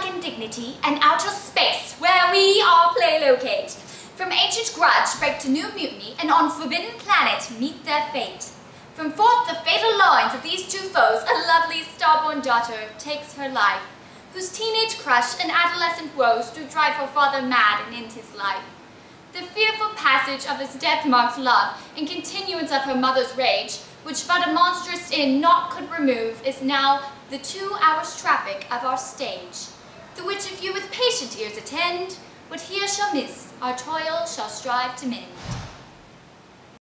planets, both alike in dignity, and outer space, where we all play locate. From ancient grudge break to new mutiny, and on forbidden planet meet their fate. From forth the fatal loins of these two foes, a lovely starborn daughter takes her life, whose teenage crush and adolescent woes do drive her father mad and end his life. The fearful passage of his death-marked love and continuance of her mother's rage, which but a monstrous inn naught could remove, is now the two hours traffic of our stage, the which if you with patient ears attend, what here shall miss, our toil shall strive to mend.